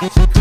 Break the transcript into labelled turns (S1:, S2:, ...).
S1: Bye.